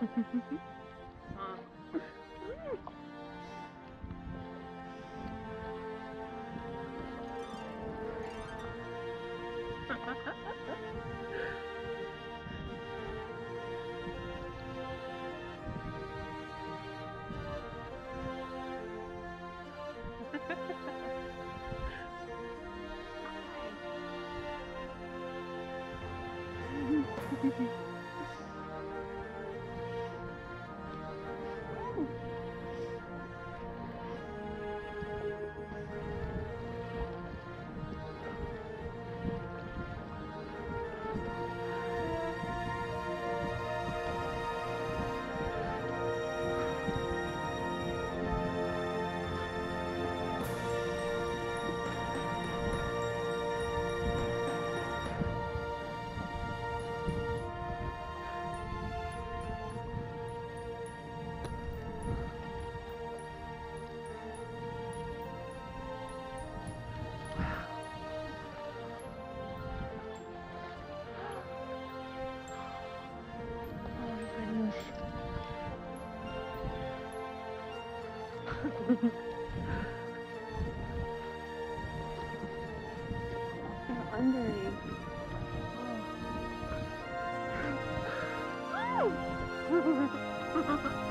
哈哈哈哈哈哈 Oh.